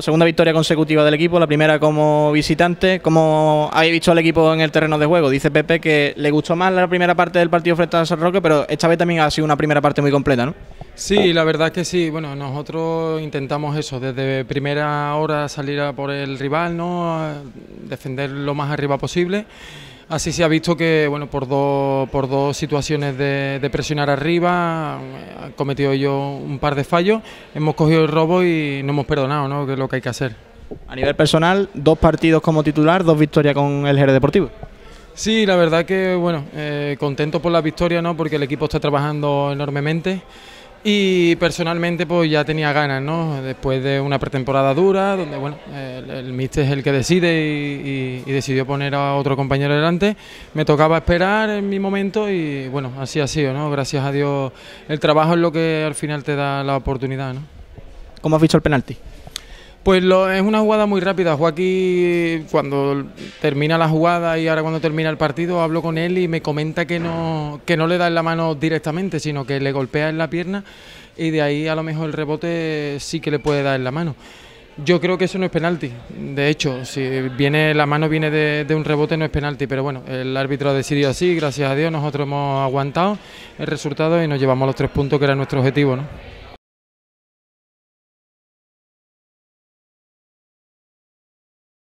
Segunda victoria consecutiva del equipo, la primera como visitante. ¿Cómo habéis visto al equipo en el terreno de juego? Dice Pepe que le gustó más la primera parte del partido frente a San Roque, pero esta vez también ha sido una primera parte muy completa, ¿no? Sí, la verdad que sí. Bueno, nosotros intentamos eso, desde primera hora salir a por el rival, ¿no? defender lo más arriba posible. Así se ha visto que, bueno, por dos, por dos situaciones de, presionar arriba, han cometido yo un par de fallos, hemos cogido el robo y no hemos perdonado, ¿no? Que es lo que hay que hacer. A nivel personal, dos partidos como titular, dos victorias con el Jerez Deportivo. Sí, la verdad que, bueno, eh, contento por la victoria, ¿no? Porque el equipo está trabajando enormemente. Y personalmente pues ya tenía ganas, ¿no? Después de una pretemporada dura, donde bueno, el, el es el que decide y, decidió poner a otro compañero delante, me tocaba esperar en mi momento y bueno, así ha sido, ¿no? Gracias a Dios el trabajo es lo que al final te da la oportunidad, ¿no? ¿Cómo has visto el penalti? Pues lo, es una jugada muy rápida. Joaquín, cuando termina la jugada y ahora cuando termina el partido, hablo con él y me comenta que no, que no le da en la mano directamente, sino que le golpea en la pierna y de ahí a lo mejor el rebote sí que le puede dar en la mano. Yo creo que eso no es penalti. De hecho, si viene la mano viene de, de, un rebote no es penalti, pero bueno, el árbitro ha decidido así, gracias a Dios, nosotros hemos aguantado el resultado y nos llevamos los tres puntos que era nuestro objetivo, ¿no?